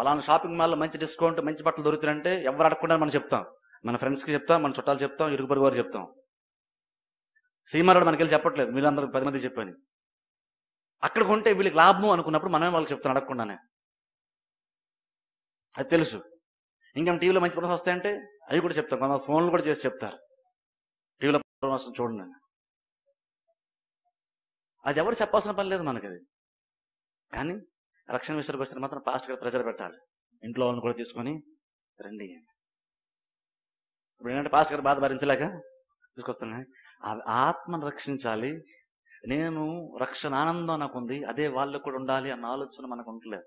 పలానా షాపింగ్ మాల్లో మంచి డిస్కౌంట్ మంచి బట్టలు దొరుకుతాయంటే ఎవరు అడగకుండా మనం చెప్తాం. మన ఫ్రెండ్స్కి చెప్తాం మన చుట్టాలు చెప్తాం ఇరుగు పొరుగు వారు చెప్తాం. సీమారాడు మనకి వెళ్ళి చెప్పట్లేదు వీళ్ళందరూ పది మంది చెప్పని. అక్కడ కొంటే వీళ్ళకి లాభము అనుకున్నప్పుడు మనమే వాళ్ళకి చెప్తాం అడగకుండానే. అది తెలుసు. ఇంకా టీవీలో మంచి ప్రోగ్రామ్స్ వస్తాయంటే అవి కూడా చెప్తాం. కొంత ఫోన్లు కూడా చేసి చెప్తారు. టీవీలో ప్రోగ్రామ్స్ చూడండి అది ఎవరు చెప్పాల్సిన పని లేదు మనకి అది. కానీ రక్షణ విషయానికి వచ్చిన మాత్రం పాస్ట్గా ప్రెజర్ పెట్టాలి. ఇంట్లో వాళ్ళని కూడా తీసుకొని రండి. ఇప్పుడు ఏంటంటే పాస్ట్ గారు బాధ భరించలేక తీసుకొస్తున్నాను ఆత్మను రక్షించాలి. నేను రక్షణ ఆనందం నాకు ఉంది. అదే వాళ్ళకు కూడా ఉండాలి అన్న ఆలోచన మనకు ఉండలేదు.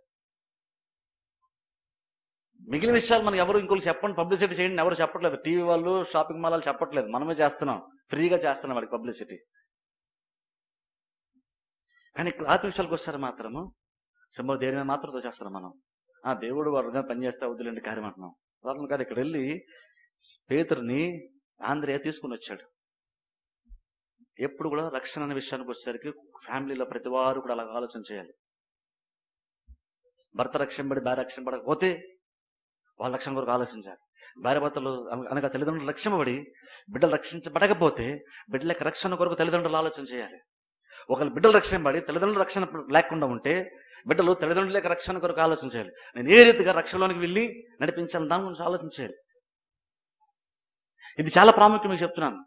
మిగిలిన విషయాలు మనకి ఎవరు ఇంకోళ్ళు చెప్పండి. పబ్లిసిటీ చేయండి. ఎవరు చెప్పట్లేదు. టీవీ వాళ్ళు షాపింగ్ మాల్ వాళ్ళు చెప్పట్లేదు. మనమే చేస్తున్నాం. ఫ్రీగా చేస్తున్నాం వాడికి పబ్లిసిటీ కానీ ఇక్కడ ఆత్మ విషయాలకు వస్తారు మాత్రము. సింబల్ దేని మీద మాత్రం చేస్తున్నాం మనం. ఆ దేవుడు వాడుగా పనిచేస్తే వద్దులేండి కార్యం అంటున్నాం ఉదాహరణ కాదు ఇక్కడ వెళ్ళి పేతుర్ని ఆంధ్రయ తీసుకుని వచ్చాడు. ఎప్పుడు కూడా రక్షణ అనే విషయానికి వచ్చేసరికి ఫ్యామిలీలో ప్రతి వారు కూడా అలా ఆలోచన చేయాలి. భర్త రక్షింపడి భార్య రక్షింపడకపోతే వాళ్ళ రక్షణ కొరకు ఆలోచించాలి. భార్య భర్తలు అనగా తల్లిదండ్రులు రక్షింపబడి బిడ్డలు రక్షించబడకపోతే బిడ్డల రక్షణ కొరకు తల్లిదండ్రులు ఆలోచన చేయాలి. ఒకళ్ళు బిడ్డలు రక్షింపబడి తల్లిదండ్రులు రక్షణ లేకుండా ఉంటే బిడ్డలు తల్లిదండ్రుల యొక్క రక్షణ కొరకు ఆలోచించాలి నేను ఏ రీతిగా రక్షణలోనికి వెళ్ళి నడిపించాలని దాని గురించి ఆలోచించాలి ఇది చాలా ప్రాముఖ్యం మీకు చెప్తున్నాను.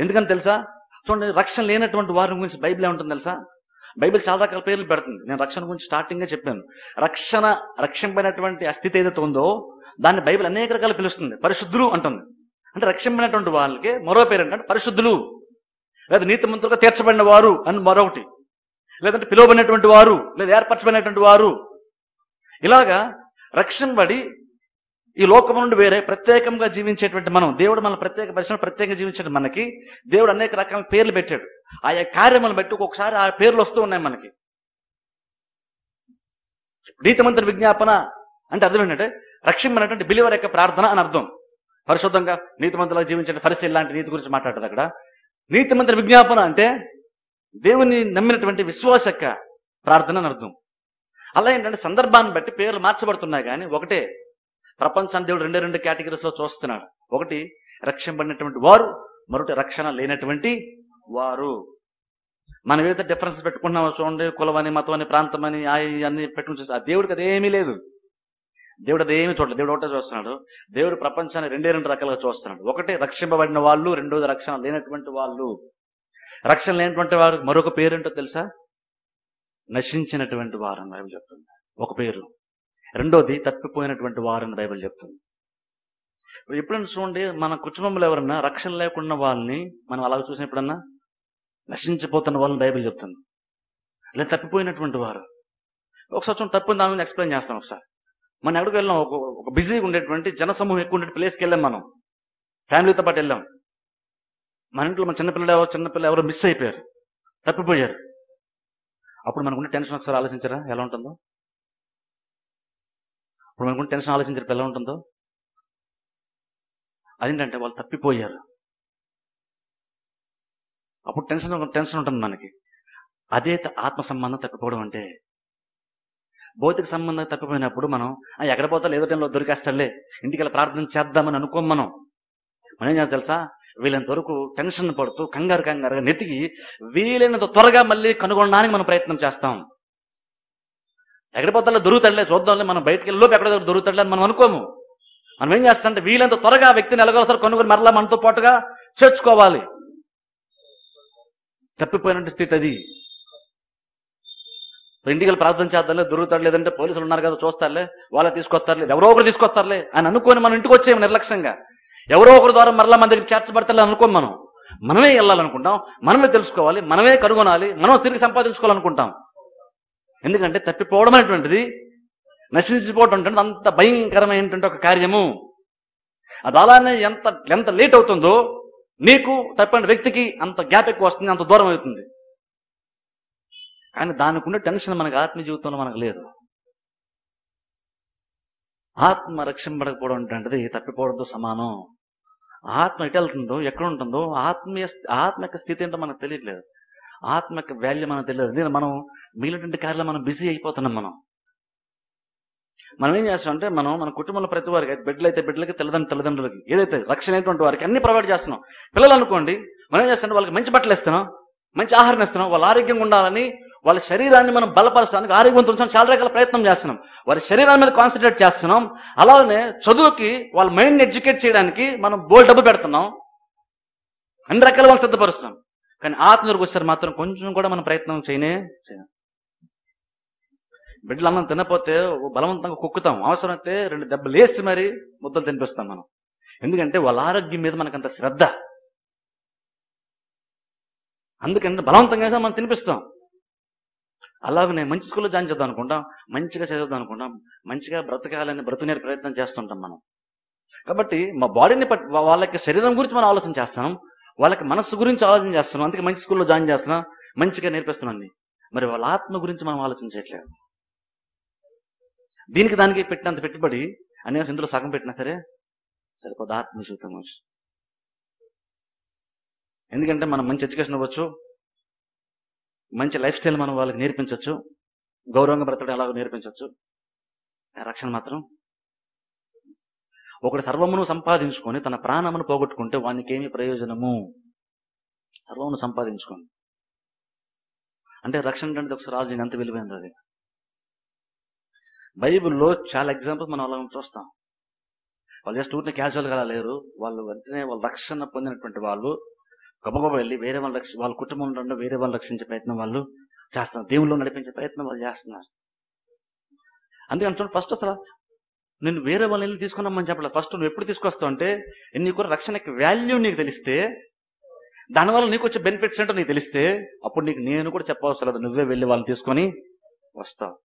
ఎందుకని తెలుసా? చూడండి రక్షణ లేనటువంటి వారి గురించి బైబిల్ ఏముంటుంది తెలుసా? బైబిల్ చాలా రకాల పేర్లు పెడుతుంది. నేను రక్షణ గురించి స్టార్టింగ్గా చెప్పాను. రక్షణ రక్షింపైనటువంటి అస్థితి ఏదైతే ఉందో దాన్ని బైబిల్ అనేక రకాలు పిలుస్తుంది. పరిశుద్ధులు అంటుంది. అంటే రక్షింపైనటువంటి వాళ్ళకి మరో పేరు ఏంటంటే పరిశుద్ధులు. లేదా నీతిమంతులుగా తీర్చబడిన వారు అని మరొకటి. లేదంటే పిలువబడినటువంటి వారు లేదా ఏర్పరచబడినటువంటి వారు. ఇలాగా రక్షింపబడి ఈ లోకం నుండి వేరే ప్రత్యేకంగా జీవించేటువంటి మనం దేవుడు మన ప్రత్యేక పరిశ్రమ ప్రత్యేకంగా జీవించడం మనకి దేవుడు అనేక రకాల పేర్లు పెట్టాడు. ఆయా కార్యములను బట్టి ఒక్కొక్కసారి ఆ పేర్లు వస్తూ ఉన్నాయి మనకి. నీతిమంతుని విజ్ఞాపన అంటే అర్థం ఏంటంటే రక్షింపనటువంటి బిలివర్ యొక్క ప్రార్థన అని అర్థం. పరిశుద్ధంగా నీతిమంతులుగా జీవించే పరిశీలి లాంటి నీతి గురించి మాట్లాడతారు అక్కడ. నీతిమంతుని విజ్ఞాపన అంటే దేవుని నమ్మినటువంటి విశ్వాస యొక్క ప్రార్థన అని అర్థం. అలా ఏంటంటే సందర్భాన్ని బట్టి పేర్లు మార్చబడుతున్నాయి కానీ ఒకటే ప్రపంచాన్ని దేవుడు రెండే రెండు కేటగిరీస్లో చూస్తున్నాడు. ఒకటి రక్షింపడినటువంటి వారు మరొకటి రక్షణ లేనటువంటి వారు. మనం ఏదైతే డిఫరెన్స్ పెట్టుకున్నామో చూడండి కులం అని మతం అని ప్రాంతం అని ఆ అన్ని పెట్టుకుని ఆ దేవుడికి అదేమీ లేదు. దేవుడు అదేమి చూడలేదు. దేవుడు ఒకటే చూస్తున్నాడు. దేవుడు ప్రపంచాన్ని రెండే రెండు రకాలుగా చూస్తున్నాడు. ఒకటి రక్షింపబడిన వాళ్ళు రెండోది రక్షణ లేనటువంటి వాళ్ళు. రక్షణ లేనటువంటి వారు మరొక పేరేంటో తెలుసా? నశించినటువంటి వారని అని బైబిల్ చెప్తుంది. ఒక పేరు. రెండోది తప్పిపోయినటువంటి వారని అని బైబిల్ చెప్తుంది. ఎప్పుడైనా చూడండి మన కుటుంబంలో ఎవరన్నా రక్షణ లేకుండా వాళ్ళని మనం అలాగ చూసిన ఎప్పుడన్నా నశించిపోతున్న వాళ్ళని బైబిల్ చెప్తుంది. లేదా తప్పిపోయినటువంటి వారు. ఒకసారి చూడండి తప్పిన దాని గురించి ఎక్స్ప్లెయిన్ చేస్తాం ఒకసారి. మనం ఎక్కడికి వెళ్ళాం ఒక ఒక బిజీగా ఉండేటువంటి జనసమూహం ఎక్కువ ఉండే ప్లేస్కి వెళ్ళాం మనం. ఫ్యామిలీతో పాటు వెళ్ళాం. మన ఇంట్లో మన చిన్నపిల్లలు ఎవరో చిన్నపిల్లలు ఎవరో మిస్ అయిపోయారు. తప్పిపోయారు. అప్పుడు మనకుండే టెన్షన్ ఒకసారి ఆలోచించరా? ఎలా ఉంటుందో? ఇప్పుడు మనకుండే టెన్షన్ ఆలోచించారు? ఎలా ఉంటుందో? అదేంటంటే వాళ్ళు తప్పిపోయారు. అప్పుడు టెన్షన్ టెన్షన్ ఉంటుంది మనకి. అదే ఆత్మ సంబంధం తప్పిపోవడం అంటే భౌతిక సంబంధం తప్పిపోయినప్పుడు మనం ఎక్కడ పోతా ఏదో టైంలో దొరికేస్తాడులే. ఇంటికి వెళ్ళి ప్రార్థన చేద్దామని అనుకోం మనం. మనం ఏం చేస్తా తెలుసా? వీలైనంత వరకు టెన్షన్ పడుతూ కంగారు కంగారుగా నెతికి వీలైనంత త్వరగా మళ్ళీ కనుగొనడానికి మనం ప్రయత్నం చేస్తాం. ఎక్కడ పోతా దొరుకుతాడులే చూద్దాంలే మనం బయటకు వెళ్ళి ఎక్కడ దొరుకుతాడులే అని మనం అనుకోము. మనం ఏం చేస్తామంటే వీలైనంత త్వరగా ఆ వ్యక్తిని ఎలాగోసారి కొనుగోలు మరలా మనతో పాటుగా చేర్చుకోవాలి. తప్పిపోయినట్టు స్థితి అది. ఇంటికి ప్రార్థన చేద్దాంలే దొరుకుతాడు లేదంటే పోలీసులు ఉన్నారు కదా చూస్తారులే వాళ్ళ తీసుకొస్తారులే ఎవరో ఒకరు తీసుకొస్తారులే అని అనుకొని మనం ఇంటికి వచ్చేయము నిర్లక్ష్యంగా. ఎవరో ఒకరి ద్వారా మరలా మన దగ్గర చేర్చబడతారు అనుకోం మనం. మనమే వెళ్ళాలనుకుంటాం మనమే తెలుసుకోవాలి మనమే కనుగొనాలి మనం తిరిగి సంపాదించుకోవాలనుకుంటాం. ఎందుకంటే తప్పిపోవడం అనేటువంటిది నశించిపోవడం అంటే అంత భయంకరమైనటువంటి ఒక కార్యము. అది అలానే ఎంత ఎంత లేట్ అవుతుందో నీకు తప్పిన వ్యక్తికి అంత గ్యాప్ ఎక్కువ వస్తుంది అంత దూరం అవుతుంది. కానీ దానికి ఉండే టెన్షన్ మనకు ఆత్మీయ జీవితంలో మనకు లేదు. ఆత్మ రక్షింపడకపోవడం అంటే తప్పిపోవడంతో సమానం. ఆత్మ ఎటు వెళ్తుందో ఎక్కడ ఉంటుందో ఆత్మీయ ఆత్మ యొక్క స్థితి ఏంటో మనకు తెలియట్లేదు. ఆత్మ యొక్క వాల్యూ మనకు తెలియదు. దీని మనం మిగిలినటువంటి కార్యాలు మనం బిజీ అయిపోతున్నాం మనం. మనం ఏం చేస్తామంటే మనం మన కుటుంబంలో ప్రతి వారికి బిడ్డలు అయితే బిడ్డలకి తల్లిదండ్రులు తల్లిదండ్రులకి ఏదైతే రక్షణ అయినటువంటి వారికి అన్ని ప్రొవైడ్ చేస్తున్నాం. పిల్లలు అనుకోండి మనం ఏం చేస్తాం వాళ్ళకి మంచి బట్టలు ఇస్తున్నాం మంచి ఆహారం ఇస్తున్నాం వాళ్ళు ఆరోగ్యంగా ఉండాలని వాళ్ళ శరీరాన్ని మనం బలపరచడానికి ఆరోగ్యవంతం చాలా రకాల ప్రయత్నం చేస్తున్నాం. వారి శరీరాల మీద కాన్సన్ట్రేట్ చేస్తున్నాం. అలానే చదువుకి వాళ్ళ మైండ్ని ఎడ్యుకేట్ చేయడానికి మనం బోల్ డబ్బు పెడుతున్నాం. అన్ని రకాల వాళ్ళు సిద్ధపరుస్తున్నాం. కానీ ఆత్మీయులకు వచ్చారు మాత్రం కొంచెం కూడా మనం ప్రయత్నం చేయనే చేయం. బిడ్డలు అన్నం తినపోతే బలవంతంగా కుక్కుతాం. అవసరమైతే రెండు దెబ్బలు వేసి మరి ముద్దలు తినిపిస్తాం మనం. ఎందుకంటే వాళ్ళ ఆరోగ్యం మీద మనకంత శ్రద్ధ. అందుకంటే బలవంతంగా మనం తినిపిస్తాం. అలాగనే మంచి స్కూల్లో జాయిన్ చేద్దాం అనుకుంటాం మంచిగా చదువుదాం అనుకుంటాం మంచిగా బ్రతకాలని బ్రతుకునే ప్రయత్నం చేస్తుంటాం మనం. కాబట్టి మా బాడీని వాళ్ళకి శరీరం గురించి మనం ఆలోచన చేస్తాం వాళ్ళకి మనస్సు గురించి ఆలోచన చేస్తున్నాం అందుకే మంచి స్కూల్లో జాయిన్ చేస్తున్నాం మంచిగా నేర్పిస్తున్నాం మరి వాళ్ళ ఆత్మ గురించి మనం ఆలోచన చేయట్లేదు. దీనికి దానికి పెట్టినంత పెట్టుబడి అనేసి ఇందులో సగం పెట్టినా సరే సరిపోదు ఆత్మ జీవితం ఎందుకంటే మనం మంచి ఎడ్యుకేషన్ ఇవ్వచ్చు మంచి లైఫ్ స్టైల్ మనం వాళ్ళకి నేర్పించవచ్చు గౌరవంగా బ్రతకడం ఎలాగో నేర్పించవచ్చు రక్షణ మాత్రం ఒకడు సర్వమును సంపాదించుకొని తన ప్రాణమును పోగొట్టుకుంటే వానికి ఏమి ప్రయోజనము? సర్వమును సంపాదించుకొని అంటే రక్షణ అంటే ఒకసారి రాజు ఎంత విలువైంది అది. బైబిల్లో చాలా ఎగ్జాంపుల్స్ మనం అలా చూస్తాం. వాళ్ళు జస్ట్ ఊరిని క్యాజువల్గా లేరు. వాళ్ళు వెంటనే వాళ్ళు రక్షణ పొందినటువంటి వాళ్ళు గబగబ వెళ్ళి వేరే వాళ్ళు రక్షి వాళ్ళ కుటుంబంలో ఉండే వేరే వాళ్ళు రక్షించే ప్రయత్నం వాళ్ళు చేస్తున్నారు. దేవుళ్ళు నడిపించే ప్రయత్నం వాళ్ళు చేస్తున్నారు. అందుకని చూడండి ఫస్ట్ అసలు నేను వేరే వాళ్ళని వెళ్ళి తీసుకున్నామని చెప్పలేదు. ఫస్ట్ నువ్వు ఎప్పుడు తీసుకొస్తావు అంటే నీకు రక్షణకి వాల్యూ నీకు తెలిస్తే దానివల్ల నీకు వచ్చే బెనిఫిట్స్ ఏంటో నీకు తెలిస్తే అప్పుడు నీకు నేను కూడా చెప్పవసరం లేదు. నువ్వే వెళ్ళి వాళ్ళని తీసుకొని వస్తావు.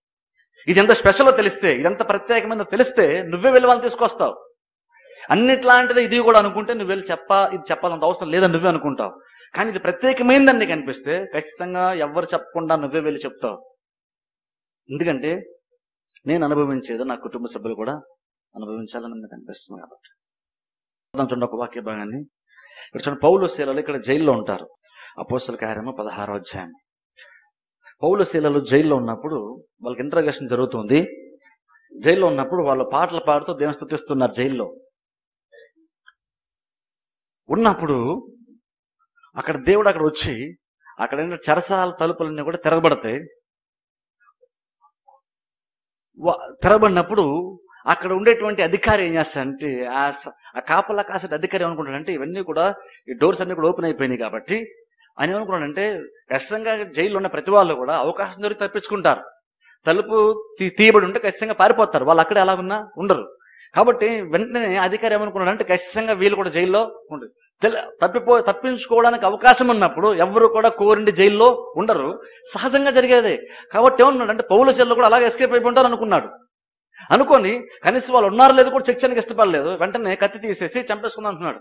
ఇది ఎంత స్పెషలో తెలిస్తే ఇదంత ప్రత్యేకమైన తెలిస్తే నువ్వే వెళ్ళి వాళ్ళని తీసుకొస్తావు. అన్నిట్లాంటిది ఇది కూడా అనుకుంటే నువ్వు వెళ్ళి చెప్పా ఇది చెప్పాలంత అవసరం లేదని నువ్వే అనుకుంటావు. కానీ ఇది ప్రత్యేకమైందని నీకు అనిపిస్తే ఖచ్చితంగా ఎవరు చెప్పకుండా నువ్వే వెళ్ళి చెప్తావు. ఎందుకంటే నేను అనుభవించేది నా కుటుంబ సభ్యులు కూడా అనుభవించాలని నాకు అనిపిస్తుంది కాబట్టి. చూడండి ఒక వాక్య భాగాన్ని. ఇక్కడ చూడండి పౌలు శీలలు ఇక్కడ జైల్లో ఉంటారు. అపోస్తల కార్యము పదహారో అధ్యాయం. పౌలు శీలలు జైల్లో ఉన్నప్పుడు వాళ్ళకి ఇంట్రగేషన్ జరుగుతుంది. జైల్లో ఉన్నప్పుడు వాళ్ళు పాటలు పాడుతూ దేవుని స్థుతిస్తున్నారు జైల్లో. ఉన్నప్పుడు అక్కడ దేవుడు అక్కడ వచ్చి అక్కడ చరసాల చెరసాల తలుపులన్నీ కూడా తెరబడతాయి తెరబడినప్పుడు అక్కడ ఉండేటువంటి అధికారి ఏం చేస్తాడంటే ఆ స- ఆ కాపలా కాసే అధికారి ఏమనుకుంటాడంటే ఇవన్నీ కూడా ఈ డోర్స్ అన్ని కూడా ఓపెన్ అయిపోయినాయి కాబట్టి ఆయన ఏమనుకున్నాడంటే ఖచ్చితంగా జైల్లో ఉన్న ప్రతి వాళ్ళు కూడా అవకాశం దొరికి తప్పించుకుంటారు. తలుపు తీయబడి ఉంటే ఖచ్చితంగా పారిపోతారు. వాళ్ళు అక్కడ ఎలా ఉన్నా ఉండరు. కాబట్టి వెంటనే అధికారి ఏమనుకున్నాడంటే ఖచ్చితంగా వీళ్ళు కూడా జైల్లో ఉండదు తప్పిపో తప్పించుకోవడానికి అవకాశం ఉన్నప్పుడు ఎవరు కూడా కోరిండి జైల్లో ఉండరు. సహజంగా జరిగేదే. కాబట్టి ఏమన్నాడు అంటే పౌల సెల్లో కూడా అలాగే ఎస్కేప్ అయిపోతారు అనుకున్నాడు. అనుకొని కనీసం వాళ్ళు ఉన్నారు లేదు కూడా చెక్ చేయడానికి ఇష్టపడలేదు. వెంటనే కత్తి తీసేసి చంపేసుకుందాం అంటున్నాడు.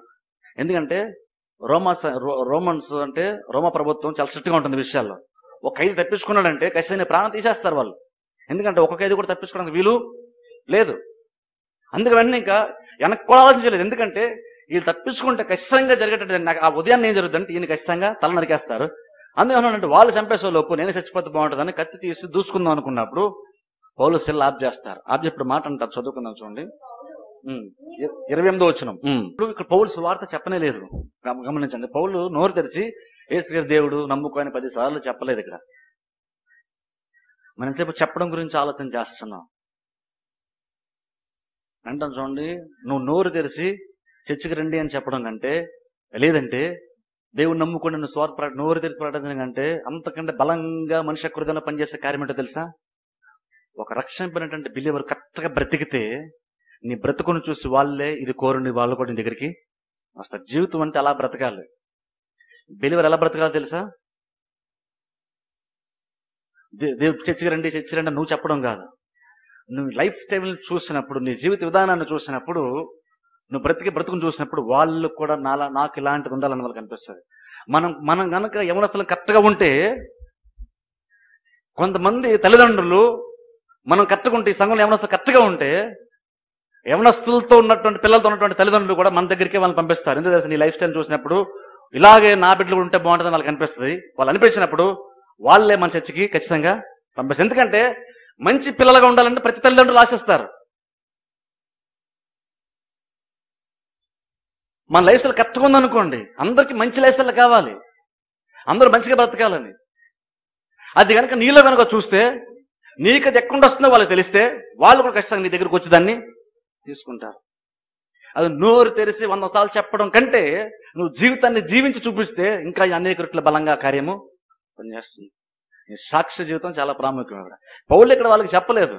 ఎందుకంటే రోమా రో- రోమన్స్ అంటే రోమా ప్రభుత్వం చాలా స్ట్రిక్ట్గా ఉంటుంది విషయాల్లో. ఒక ఖైదీ తప్పించుకున్నాడంటే ఖచ్చితంగా ప్రాణం తీసేస్తారు వాళ్ళు. ఎందుకంటే ఒక ఖైదీ కూడా తప్పించుకోవడానికి వీలు లేదు. అందుకు వెంటనే ఇంకా వెనక్కి కూడా ఆలోచించలేదు ఎందుకంటే వీళ్ళు తప్పించుకుంటే ఖచ్చితంగా జరిగేటట్టు నాకు ఆ ఉదయాన్నే ఏం జరుగుతుందంటే ఈయన ఖచ్చితంగా తల నరికేస్తారు. అందుకని వాళ్ళు చంపేసే లోపు నేనే చచ్చిపోతే బాగుంటుందని కత్తి తీసి దూసుకుందాం అనుకున్నప్పుడు పౌలు సెల్ ఆఫ్ చేస్తారు. ఆఫ్ ఇప్పుడు మాట అంటారు. చదువుకుందాం చూడండి. ఇరవై ఎనిమిదో వచ్చిన ఇప్పుడు ఇక్కడ పౌలు సువార్త చెప్పనే లేదు. గమ- గమనించండి. పౌలు నోరు తెరిచి ఏసు దేవుడు నమ్ముకొని పది సార్లు చెప్పలేదు ఇక్కడ. మనం సేపు చెప్పడం గురించి ఆలోచన చేస్తున్నాం? అంటాను చూడండి నువ్వు నోరు తెరిచి చర్చికి రండి అని చెప్పడం కంటే లేదంటే దేవుడు నమ్ముకుని నువ్వు స్వార్థ నోరు తెరిచి ప్రకటన కంటే అంతకంటే బలంగా మనిషి హృదయంలో పనిచేసే కార్యం ఏంటో తెలుసా? ఒక రక్షింపినటువంటి బిలీవర్ కరెక్ట్గా బ్రతికితే నీ బ్రతుకును చూసి వాళ్ళే ఇది కోరుని వాళ్ళు కూడా నీ దగ్గరికి వస్తారు. జీవితం అంటే అలా బ్రతకాలి. బిలీవర్ ఎలా బ్రతకాలో తెలుసా? దే- దేవుడు చర్చికి రండి చర్చి రండి నువ్వు చెప్పడం కాదు. నువ్వు లైఫ్ స్టైల్ చూసినప్పుడు నీ జీవిత విధానాన్ని చూసినప్పుడు నువ్వు బ్రతికి బ్రతుకుని చూసినప్పుడు వాళ్ళు కూడా నాలా నాకు ఇలాంటిది ఉండాలని వాళ్ళకి అనిపిస్తుంది. మనం మనం కనుక యవనస్తులు కరెక్ట్గా ఉంటే కొంతమంది తల్లిదండ్రులు మనం కరెక్ట్గా ఉంటే ఈ సంఘంలో యవనస్తులు కరెక్ట్గా ఉంటే యవనస్తులతో ఉన్నటువంటి పిల్లలతో ఉన్నటువంటి తల్లిదండ్రులు కూడా మన దగ్గరికి వాళ్ళని పంపిస్తారు. ఎందుకు నీ లైఫ్ స్టైల్ చూసినప్పుడు ఇలాగే నా బిడ్డలు కూడా ఉంటే బాగుంటుందని వాళ్ళకి అనిపిస్తుంది. వాళ్ళు అనిపించినప్పుడు వాళ్ళే మన చర్చికి ఖచ్చితంగా పంపిస్తారు. ఎందుకంటే మంచి పిల్లలుగా ఉండాలంటే ప్రతి తల్లిదండ్రులు ఆశిస్తారు. మన లైఫ్ స్టైల్ కరెక్ట్గా ఉందనుకోండి అందరికి మంచి లైఫ్ స్టైల్ కావాలి. అందరూ మంచిగా బ్రతకాలని. అది కనుక నీలో కనుక చూస్తే నీకు అది ఎక్కడ వస్తుందో వాళ్ళకి తెలిస్తే వాళ్ళు కూడా ఖచ్చితంగా నీ దగ్గరకు వచ్చి దాన్ని తీసుకుంటారు. అది నోరు తెరిచి వంద సార్లు చెప్పడం కంటే నువ్వు జీవితాన్ని జీవించి చూపిస్తే ఇంకా అనేక రెట్ల బలంగా కార్యము పనిచేస్తుంది. ఈ సాక్ష్య జీవితం చాలా ప్రాముఖ్యం ఇక్కడ పౌలు ఇక్కడ వాళ్ళకి చెప్పలేదు.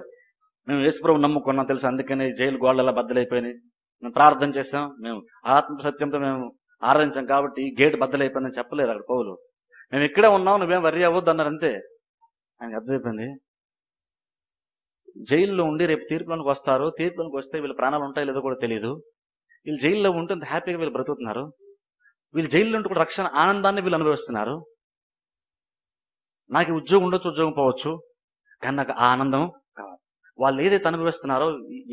మేము యేసుప్రభు నమ్ముకున్నాం తెలుసు? అందుకని జైలు గోళ్ళలా బద్దలైపోయినాయి. మేము ప్రార్థన చేసాం మేము ఆత్మ సత్యంతో మేము ఆరాధించాం కాబట్టి ఈ గేట్ బద్దలైపోయిందని చెప్పలేదు అక్కడ పౌలు. మేము ఇక్కడే ఉన్నాం నువ్వేం వర్రీ అవ్వద్దు అన్నారు అంతే. ఆయనకి అర్థమైపోయింది. జైల్లో ఉండి రేపు తీర్పులోనికి వస్తారు తీర్పులోనికి వస్తే వీళ్ళ ప్రాణాలు ఉంటాయో లేదో కూడా తెలియదు వీళ్ళు జైల్లో ఉంటే హ్యాపీగా వీళ్ళు బ్రతుకుతున్నారు. వీళ్ళు జైల్లో ఉంటే కూడా రక్షణ ఆనందాన్ని వీళ్ళు అనుభవిస్తున్నారు. నాకు ఉద్యోగం ఉండొచ్చు ఉద్యోగం పోవచ్చు కానీ నాకు ఆ ఆనందం కావాలి వాళ్ళు ఏదైతే అనుభవిస్తున్నారో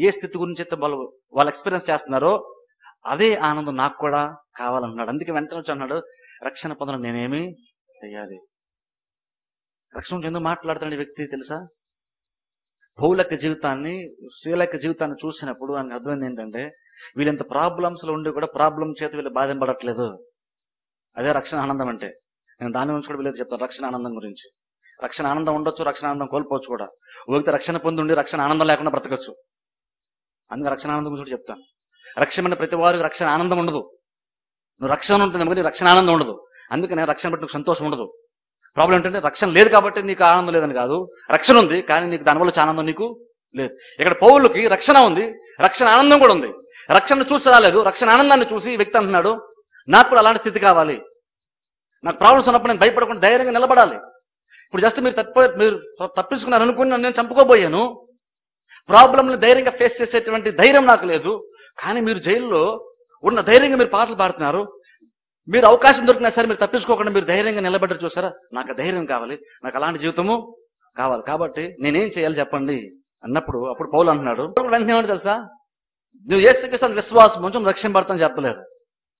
ఏ స్థితి గురించి అయితే వాళ్ళు వాళ్ళు ఎక్స్పీరియన్స్ చేస్తున్నారో అదే ఆనందం నాకు కూడా కావాలన్నాడు. అందుకే వెంటనే వచ్చి అన్నాడు రక్షణ పొందడం నేనేమి చెయ్యాలి. రక్షణ ఎందుకు మాట్లాడుతున్న వ్యక్తి తెలుసా? పౌలక జీవితాన్ని స్త్రీలక జీవితాన్ని చూసినప్పుడు ఆయనకు అర్థమైంది ఏంటంటే వీళ్ళంత ప్రాబ్లమ్స్లో ఉండి కూడా ప్రాబ్లం చేత వీళ్ళు బాధింపడట్లేదు. అదే రక్షణ ఆనందం అంటే. నేను దాని గురించి కూడా వీళ్ళకి చెప్తాను. రక్షణ ఆనందం గురించి. రక్షణ ఆనందం ఉండొచ్చు రక్షణ ఆనందం కోల్పోవచ్చు కూడా. ఒక వ్యక్తి రక్షణ పొంది ఉండి రక్షణ ఆనందం లేకుండా బ్రతకచ్చు. అందుకే రక్షణ ఆనందం గురించి చెప్తాను. రక్షణ ప్రతి వారికి రక్షణ ఆనందం ఉండదు. నువ్వు రక్షణ ఉంటుంది కానీ రక్షణ ఆనందం ఉండదు. అందుకనే రక్షణ బట్టి నీకు సంతోషం ఉండదు. ప్రాబ్లం ఏంటంటే రక్షణ లేదు కాబట్టి నీకు ఆనందం లేదని కాదు. రక్షణ ఉంది కానీ నీకు దానివల్ల ఆనందం నీకు లేదు. ఇక్కడ పౌరులకి రక్షణ ఉంది రక్షణ ఆనందం కూడా ఉంది. రక్షణ చూసి రాలేదు రక్షణ ఆనందాన్ని చూసి వ్యక్తి అంటున్నాడు నాకు కూడా అలాంటి స్థితి కావాలి. నాకు ప్రాబ్లమ్స్ ఉన్నప్పుడు నేను భయపడకుండా ధైర్యంగా నిలబడాలి. ఇప్పుడు జస్ట్ మీరు తప్ప మీరు తప్పించుకున్నారు అనుకుని నన్ను నేను చంపుకోబోయాను. ప్రాబ్లంని ధైర్యంగా ఫేస్ చేసేటువంటి ధైర్యం నాకు లేదు. కానీ మీరు జైల్లో ఉన్న ధైర్యంగా మీరు పాటలు పాడుతున్నారు. మీరు అవకాశం దొరికినా సరే మీరు తప్పించుకోకుండా మీరు ధైర్యంగా నిలబడ్డారు చూసారా? నాకు ధైర్యం కావాలి. నాకు అలాంటి జీవితము కావాలి. కాబట్టి నేనేం చేయాలి చెప్పండి? అన్నప్పుడు అప్పుడు పౌలు అంటున్నాడు. వెంటనే ఏమంటే తెలుసా? నువ్వు ఏసుక్రీస్తు విశ్వాసం కొంచెం రక్షణ పడతాను చెప్పలేదు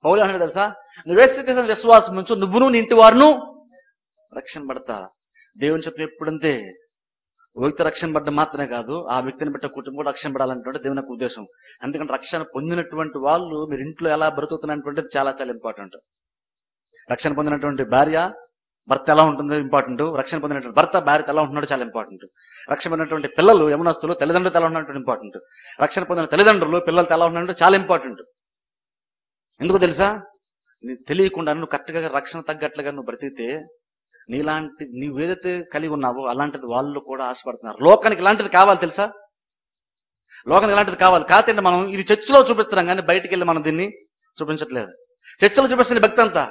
పౌలు అంటే తెలుసా? నువ్వు ఏసుక్రీస్తు విశ్వాసం ఉంచు నువ్వును నీ ఇంటి వారును రక్షింపడతా దేవుని చెప్పిన ఎప్పుడంతే వ్యక్తి రక్షణ పడ్డం మాత్రమే కాదు ఆ వ్యక్తిని బట్టి కుటుంబం కూడా రక్షణ పడాలంటే దేవుని యొక్క ఉద్దేశం. ఎందుకంటే రక్షణ పొందినటువంటి వాళ్ళు మీరు ఇంట్లో ఎలా బ్రతుకుతున్నటువంటిది చాలా చాలా ఇంపార్టెంట్ రక్షణ పొందినటువంటి భార్య భర్త ఎలా ఉంటుందో ఇంపార్టెంట్ రక్షణ పొందినటువంటి భర్త భార్య ఎలా ఉంటున్నాడో చాలా ఇంపార్టెంట్ రక్షణ పొందినటువంటి పిల్లలు యమనస్తులు తల్లిదండ్రులు ఎలా ఉన్నటువంటి ఇంపార్టెంట్ రక్షణ పొందిన తల్లిదండ్రులు పిల్లలతో ఎలా ఉన్నట్టు చాలా ఇంపార్టెంట్ ఎందుకు తెలుసా? తెలియకుండా నువ్వు కరెక్ట్గా రక్షణ తగ్గట్లుగా నువ్వు బ్రతికితే నీలాంటి నువ్వేదైతే కలిగి ఉన్నావో అలాంటిది వాళ్ళు కూడా ఆశపడుతున్నారు. లోకానికి ఇలాంటిది కావాలి తెలుసా? లోకానికి ఇలాంటిది కావాలి. కాదంటే మనం ఇది చర్చిలో చూపిస్తున్నాం కానీ బయటికి వెళ్ళి మనం దీన్ని చూపించట్లేదు. చర్చలో చూపిస్తున్న భక్తి అంతా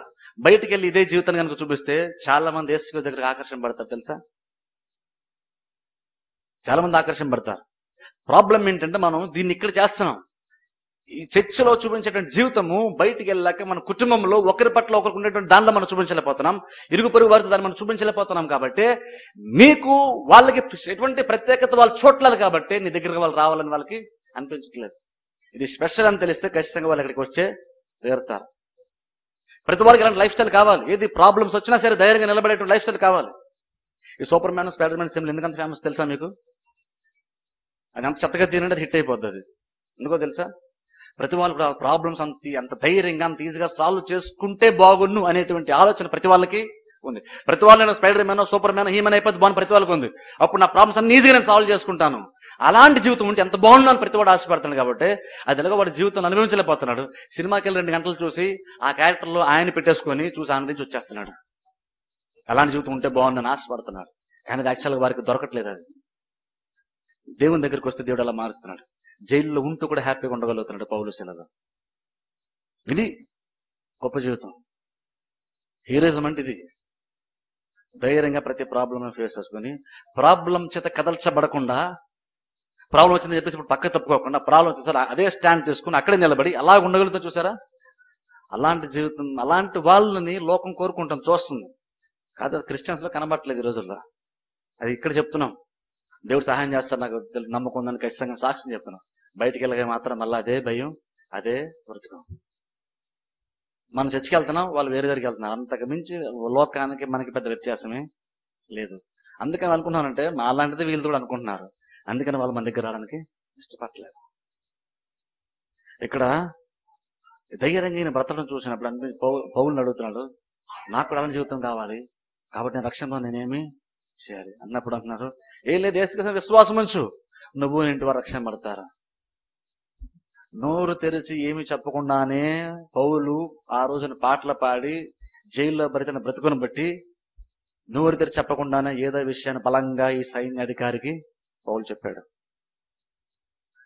బయటికి వెళ్ళి ఇదే జీవితాన్ని కనుక చూపిస్తే చాలా మంది యేసు దగ్గరికి ఆకర్షణ పడతారు తెలుసా? చాలా మంది ఆకర్షణ పడతారు. ప్రాబ్లం ఏంటంటే మనం దీన్ని ఇక్కడ చేస్తున్నాం. ఈ చర్చిలో చూపించేటువంటి జీవితము బయటికి వెళ్ళాక మన కుటుంబంలో ఒకరి పట్ల ఒకరికి ఉండేటువంటి దానిలో మనం చూపించలేకపోతున్నాం. ఇరుగు పొరుగు వారితో దాన్ని మనం చూపించలేకపోతున్నాం కాబట్టి మీకు వాళ్ళకి ఎటువంటి ప్రత్యేకత వాళ్ళు చూడలేదు కాబట్టి నీ దగ్గరికి వాళ్ళు రావాలని వాళ్ళకి అనిపించట్లేదు. ఇది స్పెషల్ అని తెలిస్తే ఖచ్చితంగా వాళ్ళు ఇక్కడికి వచ్చే తీరుతారు. ప్రతి వాళ్ళకి ఇలాంటి లైఫ్ స్టైల్ కావాలి. ఏది ప్రాబ్లమ్స్ వచ్చినా సరే ధైర్యంగా నిలబడేటువంటి లైఫ్ స్టైల్ కావాలి. ఈ Superman Spiderman cinema ఎందుకంత ఫేమస్ తెలుసా మీకు? అది అంత చెత్తగా తీరంటే హిట్ అయిపోద్ది అది. ఎందుకో తెలుసా? ప్రతి వాళ్ళు కూడా ప్రాబ్లమ్స్ అంత అంత ధైర్యంగా అంత ఈజీగా సాల్వ్ చేసుకుంటే బాగున్ను అనేటువంటి ఆలోచన ప్రతి వాళ్ళకి ఉంది. ప్రతి వాళ్ళు Spiderman Superman He Man అయిపోతే బాగుంది ప్రతి వాళ్ళకి ఉంది. అప్పుడు నా ప్రాబ్లమ్స్ అన్ని ఈజీగా నేను సాల్వ్ చేసుకుంటాను. అలాంటి జీవితం ఉంటే ఎంత బాగున్నాను ప్రతి వాడు ఆశపడతాడు కాబట్టి అది ఎలాగో వాడి జీవితం అనుభవించలేకపోతున్నాడు. సినిమాకి వెళ్ళి రెండు గంటలు చూసి ఆ క్యారెక్టర్లో ఆయన పెట్టేసుకొని చూసి ఆనందించి వచ్చేస్తున్నాడు. అలాంటి జీవితం ఉంటే బాగుందని ఆశపడుతున్నాడు. కానీ అది యాక్చువల్గా వారికి దొరకట్లేదు అది. దేవుని దగ్గరికి వస్తే దేవుడు అలా మారుస్తున్నాడు. జైల్లో ఉంటూ కూడా హ్యాపీగా ఉండగలుగుతున్నాడు పౌలు శిలగా. ఇది గొప్ప జీవితం. హీరోయిజం అంటే ఇది. ధైర్యంగా ప్రతి ప్రాబ్లమ్ ఫేస్ చేసుకొని ప్రాబ్లం చేత కదల్చబడకుండా ప్రాబ్లం వచ్చిందని చెప్పేసి ఇప్పుడు పక్క తప్పుకోకుండా ప్రాబ్లం వచ్చేసరి అదే స్టాండ్ తీసుకుని అక్కడే నిలబడి అలా ఉండగలుగుతా చూసారా? అలాంటి జీవితం అలాంటి వాళ్ళని లోకం కోరుకుంటాం చూస్తుంది. కాదు క్రిస్టియన్స్లో కనబడట్లేదు ఈ రోజుల్లో. అది ఇక్కడ చెప్తున్నాం. దేవుడు సహాయం చేస్తాడు. నాకు తెలు- నమ్మకం ఉందని ఖచ్చితంగా సాక్ష్యం చెప్తున్నాను. బయటికి వెళ్ళగా మాత్రం మళ్ళీ అదే భయం అదే బ్రతుకం. మనం చర్చికి వెళ్తున్నాం వాళ్ళు వేరే దగ్గరికి వెళ్తున్నారు. అంతకు మించి లోకానికి మనకి పెద్ద వ్యత్యాసమే లేదు. అందుకని అనుకుంటున్నానంటే మా అలాంటిది వీళ్ళు కూడా అనుకుంటున్నారు. అందుకని వాళ్ళు మన దగ్గర రావడానికి ఇష్టపడలేదు ఇక్కడ ధైర్యంగా ఈయన బ్రతకడం చూసినప్పుడు అన్ని పౌరులు అడుగుతున్నాడు నాకు కూడా అలాంటి జీవితం కావాలి. కాబట్టి నేను రక్షణలో నేనేమి చేయాలి? అన్నప్పుడు అంటున్నారు ఏం లేదు ఏసుకృష్ణ విశ్వాసం ఉంచు. నువ్వు ఇంటి వారు రక్షణ పడతారా? నోరు తెరిచి ఏమి చెప్పకుండానే పౌలు ఆ రోజున పాటలు పాడి జైల్లో భరితన బ్రతుకును బట్టి నోరు తెరిచి చెప్పకుండానే ఏదో విషయాన్ని బలంగా ఈ సైన్య అధికారికి పౌలు చెప్పాడు.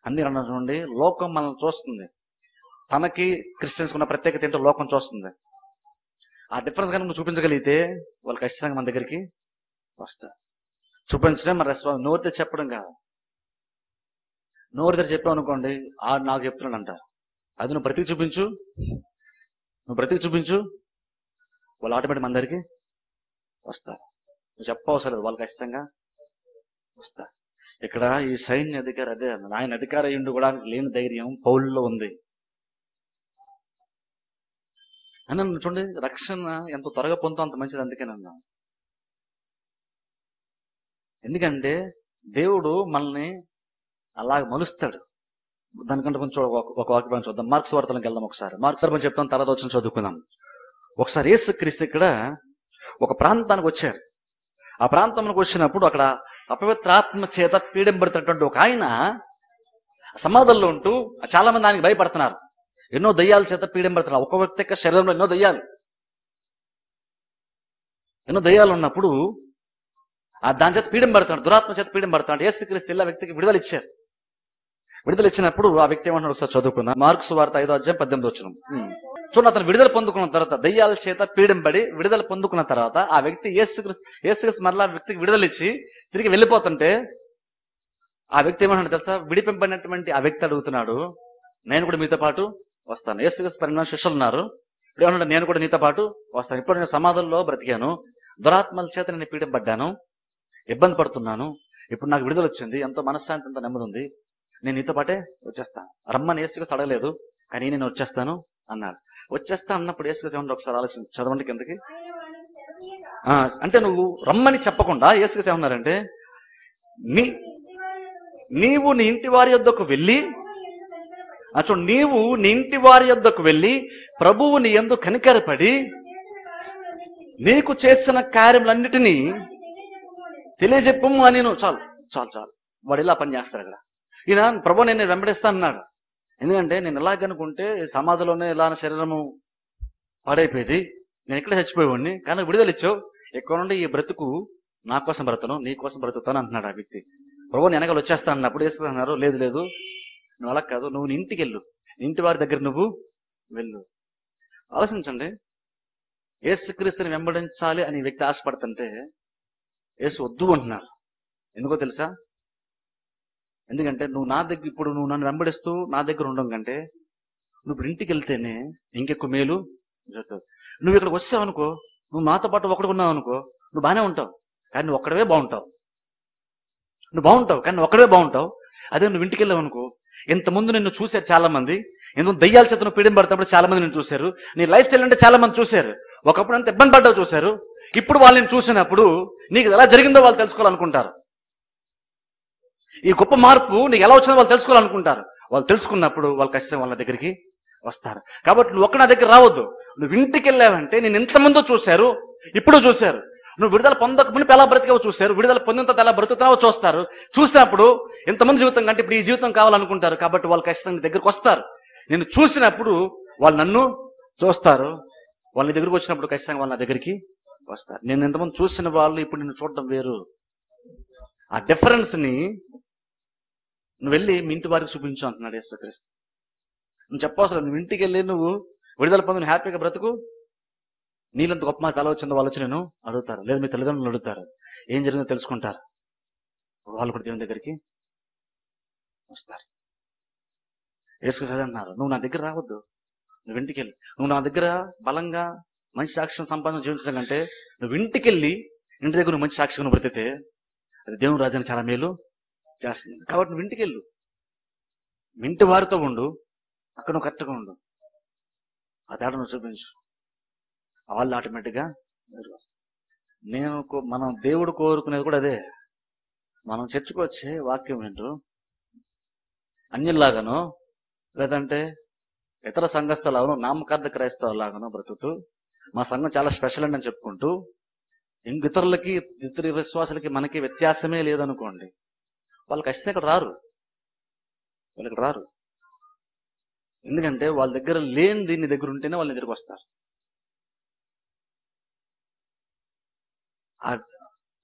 అన్ని అన్నటువంటి లోకం మనల్ని చూస్తుంది. తనకి క్రిస్టియన్స్ ఉన్న ప్రత్యేకత ఏంటో లోకం చూస్తుంది. ఆ డిఫరెన్స్ కనుక చూపించగలిగితే వాళ్ళు ఖచ్చితంగా మన దగ్గరికి వస్తారు. చూపించడం మన రెస్పాన్స్ నోరు చెప్పడం కాదు. నోరు తెరిచి చెప్పావు అనుకోండి ఆ నాకు చెప్తున్నాడు అంట అది నువ్వు బ్రతికి చూపించు. నువ్వు బ్రతికి చూపించు. వాళ్ళు ఆటోమేటిక్ అందరికి వస్తారు. నువ్వు చెప్పవసరం లేదు వాళ్ళు ఖచ్చితంగా వస్తారు. ఇక్కడ ఈ సైన్య అధికారి అదే ఆయన అధికార ఉండి కూడా లేని ధైర్యం పౌల్లో ఉంది. అని చూడండి రక్షణ ఎంత త్వరగా పొందుతాం అంత మంచిది అందుకేనన్నా ఎందుకంటే దేవుడు మనల్ని అలాగ మలుస్తాడు. దానికంటే కొంచెం ఒక- వాక్యం చూద్దాం. మార్క్స్ వార్తలకు వెళ్దాం ఒకసారి. మార్క్స్ వార్తలు చెప్తాం తర్వాత వచ్చిన చదువుకుందాం. ఒకసారి యేసు క్రీస్తు ఇక్కడ ఒక ప్రాంతానికి వచ్చారు. ఆ ప్రాంతంలోకి వచ్చినప్పుడు అక్కడ అపవిత్రాత్మ చేత పీడింపడుతున్నటువంటి ఒక ఆయన సమాధుల్లో ఉంటూ చాలా మంది ఆయనకి భయపడుతున్నారు. ఎన్నో దయ్యాల చేత పీడింపడుతున్నారు ఒక వ్యక్తి యొక్క శరీరంలో ఎన్నో దయ్యాలు. ఎన్నో దయ్యాలు ఉన్నప్పుడు ఆ దాని చేత పీడం పడుతున్నాడు దురాత్మ చేత పీడం పడుతున్నాడు. యేసుక్రీస్తు ఇలా వ్యక్తికి విడుదల ఇచ్చారు విడుదల ఇచ్చినప్పుడు ఆ వ్యక్తి ఏమంటున్నాడు ఒకసారి చదువుకున్నా మార్క్స్ వార్త ఐదో అధ్యాయం పద్దెనిమిది వచ్చిన చూడండి అతను విడుదల పొందుకున్న తర్వాత దయ్యాల చేత పీడింపడి విడుదల పొందుకున్న తర్వాత ఆ వ్యక్తి యేసుక్రీస్తు యేసుక్రీస్తు మరలా వ్యక్తికి విడుదల ఇచ్చి తిరిగి వెళ్ళిపోతుంటే ఆ వ్యక్తి ఏమంటున్నాడు తెలుసా? విడిపింపనటువంటి ఆ వ్యక్తి అడుగుతున్నాడు నేను కూడా మీతో పాటు వస్తాను. యేసుక్రీస్తు పరిణామ శిష్యులు ఉన్నారు. ఇప్పుడు ఏమన్నాడు నేను కూడా నీతో పాటు వస్తాను. ఇప్పుడు నేను సమాధుల్లో బ్రతికాను. దురాత్మల చేత నేను పీడింపడ్డాను ఇబ్బంది పడుతున్నాను. ఇప్పుడు నాకు విడుదల వచ్చింది. ఎంతో మనశ్శాంతి ఎంతో నెమ్మది ఉంది. నేను నీతో పాటే వచ్చేస్తాను రమ్మని ఏసుగా అడగలేదు. కానీ నేను వచ్చేస్తాను అన్నాడు. వచ్చేస్తా అన్నప్పుడు ఏసుగా ఏమన్నా ఒకసారి ఆలోచన చదవండి కిందకి. అంటే నువ్వు రమ్మని చెప్పకుండా ఏసుగా ఏమన్నారంటే నీ నీవు నీ ఇంటి వారి యొద్దకు వెళ్ళి చూడు నీవు నీ ఇంటి వారి యొద్దకు వెళ్ళి ప్రభువు నీ ఎందు కనికరపడి నీకు చేసిన కార్యములన్నిటినీ తెలియజెప్పము అని నేను. చాలు చాలు చాలు. వాడు ఇలా పని చేస్తారు అక్కడ. ఈయన ప్రభు నేను వెంబడిస్తాను అన్నాడు ఎందుకంటే నేను ఎలాగనుకుంటే సమాధిలోనే ఇలా శరీరము పాడైపోయేది. నేను ఇక్కడ చచ్చిపోయేవాడిని. కానీ విడుదల ఇచ్చావు. ఎక్కడ నుండి ఈ బ్రతుకు నా కోసం బ్రతను నీ కోసం బ్రతుకుతాను అంటున్నాడు ఆ వ్యక్తి. ప్రభు నేను వెనకాల వచ్చేస్తాను అన్నప్పుడు వేసుకున్నారు లేదు లేదు. నువ్వు అలా కాదు. నువ్వు ఇంటికి వెళ్ళు. ఇంటి వారి దగ్గర నువ్వు వెళ్ళు. ఆలోచించండి. ఏసుక్రీస్తుని వెంబడించాలి అని వ్యక్తి ఆశపడుతుంటే యేసు వద్దు అంటున్నారు ఎందుకో తెలుసా? ఎందుకంటే నువ్వు నా దగ్గర ఇప్పుడు నువ్వు నన్ను వెంబడిస్తూ నా దగ్గర ఉండడం కంటే నువ్వు ఇంటికి వెళ్తేనే ఇంకెక్కువ మేలు జరుగుతుంది. నువ్వు ఇక్కడికి వచ్చావు అనుకో నువ్వు నాతో పాటు ఒకడు ఉన్నావు అనుకో నువ్వు బాగానే ఉంటావు. కానీ నువ్వు ఒక్కడవే బాగుంటావు. నువ్వు బాగుంటావు కానీ ఒక్కడవే బాగుంటావు. అదే నువ్వు ఇంటికి వెళ్ళావు అనుకో ఇంతకుముందు నిన్ను చూశారు చాలా మంది ఎందుకు దయ్యాల చేత నువ్వు పీడిన చాలా మంది నేను చూశారు. నీ లైఫ్ స్టైల్ అంటే చాలా మంది చూశారు. ఒకప్పుడు అంత ఇబ్బంది పడ్డావు చూశారు. ఇప్పుడు వాళ్ళని చూసినప్పుడు నీకు ఎలా జరిగిందో వాళ్ళు తెలుసుకోవాలనుకుంటారు. ఈ గొప్ప మార్పు నీకు ఎలా వచ్చిందో వాళ్ళు తెలుసుకోవాలనుకుంటారు. వాళ్ళు తెలుసుకున్నప్పుడు వాళ్ళు ఖచ్చితంగా వాళ్ళ దగ్గరికి వస్తారు. కాబట్టి నువ్వు ఒక్క నా దగ్గర రావద్దు. నువ్వు ఇంటికి వెళ్ళావంటే నేను ఎంతమందో చూశారు ఇప్పుడు చూశారు. నువ్వు విడుదల పొందక మునిపి ఎలా బ్రతికావో చూశారు విడుదల పొందిన తర్వాత ఎలా బ్రతుకుతున్నావో చూస్తారు. చూసినప్పుడు ఎంతమంది జీవితం కంటే ఇప్పుడు ఈ జీవితం కావాలనుకుంటారు కాబట్టి వాళ్ళు ఖచ్చితంగా దగ్గరకు వస్తారు. నేను చూసినప్పుడు వాళ్ళు నన్ను చూస్తారు. వాళ్ళ దగ్గరకు వచ్చినప్పుడు ఖచ్చితంగా వాళ్ళ దగ్గరికి వస్తారు. నేను ఎంతమంది చూసిన వాళ్ళు ఇప్పుడు నిన్ను చూడడం వేరు. ఆ డిఫరెన్స్ని నువ్వు వెళ్ళి మీ ఇంటి వారికి చూపించు అంటున్నాడు యేసుక్రీస్తు. నువ్వు చెప్పవసరం నువ్వు ఇంటికి వెళ్ళి నువ్వు విడుదల పొందిన హ్యాపీగా బ్రతుకు? నీళ్ళంత గొప్ప మాకు ఎలా వచ్చిందో వాళ్ళు వచ్చి నేను అడుగుతారు. లేదు మీ తల్లిదండ్రులు అడుగుతారు. ఏం జరిగిందో తెలుసుకుంటారు. వాళ్ళు కూడా దేవుని దగ్గరికి వస్తారు. యేసుక్రీస్తు అదే అన్నారు నువ్వు నా దగ్గర రావద్దు. నువ్వు ఇంటికి వెళ్ళి నువ్వు నా దగ్గర బలంగా మంచి సాక్ష్యం సంపాదన జీవించడం కంటే నువ్వు ఇంటికి వెళ్ళి ఇంటి దగ్గర నువ్వు మంచి సాక్ష్యం బ్రతితే అది దేవుని రాజాని చాలా మేలు చేస్తుంది. కాబట్టి నువ్వు ఇంటికి వెళ్ళు ఇంటి వారితో ఉండు. అక్కడ నువ్వు కరెక్ట్గా ఉండు. ఆ తేడా నువ్వు చూపించు. వాళ్ళు ఆటోమేటిక్గా నేను మనం దేవుడు కోరుకునేది కూడా అదే. మనం చర్చకొచ్చే వాక్యం వింటూ అన్యుల్లాగానో లేదంటే ఇతర సంఘస్థలాగానో నామకార్థ క్రైస్తవులాగానో బ్రతుకుతూ మా సంఘం చాలా స్పెషల్ అని చెప్పుకుంటూ ఇంక ఇతరులకి ఇతర విశ్వాసులకి మనకి వ్యత్యాసమే లేదనుకోండి వాళ్ళు ఖచ్చితంగా ఇక్కడ రారు. వాళ్ళు ఇక్కడ రారు. ఎందుకంటే వాళ్ళ దగ్గర లేని దీని దగ్గర ఉంటేనే వాళ్ళ దగ్గరికి వస్తారు. ఆ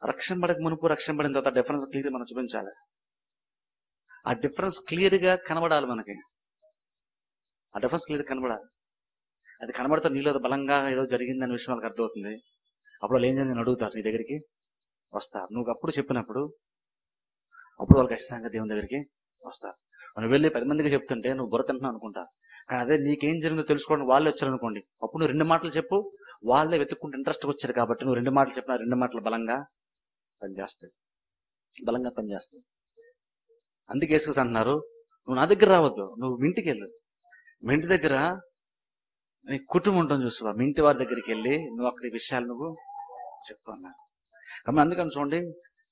రక్షణ పడక మునుపు రక్షణ పడిన తర్వాత డిఫరెన్స్ క్లియర్ మనం చూపించాలి. ఆ డిఫరెన్స్ క్లియర్గా కనబడాలి మనకి. ఆ డిఫరెన్స్ క్లియర్ కనబడాలి. అది కనబడితే నీలో బలంగా ఏదో జరిగిందనే విషయం వాళ్ళకి అర్థమవుతుంది. అప్పుడు వాళ్ళు ఏం జరిగిందని అడుగుతారు నీ దగ్గరికి? వస్తారు. నువ్వు అప్పుడు చెప్పినప్పుడు అప్పుడు వాళ్ళు ఖచ్చితంగా దేవుని దగ్గరికి వస్తారు. నువ్వు వెళ్ళి పది మందికి చెప్తుంటే నువ్వు బుర్ర తింటున్నావు అనుకుంటా. కానీ అదే నీకేం జరిగిందో తెలుసుకోవడం వాళ్ళే వచ్చారు అనుకోండి అప్పుడు నువ్వు రెండు మాటలు చెప్పు వాళ్ళే వెతుక్కుంటే ఇంట్రెస్ట్ వచ్చారు కాబట్టి నువ్వు రెండు మాటలు చెప్పినా రెండు మాటలు బలంగా పనిచేస్తాయి. బలంగా పనిచేస్తాయి. అందుకే యేసుక్రీస్తు అంటున్నారు నువ్వు నా దగ్గర రావద్దు. నువ్వు ఇంటికి వెళ్ళు. మీ ఇంటి దగ్గర నీ కుటుంబం ఉంటుంది చూసుకో. మీ ఇంటి వారి దగ్గరికి వెళ్ళి నువ్వు అక్కడ విషయాలు నువ్వు చెప్పు అన్నారు కాబట్టి అందుకని చూడండి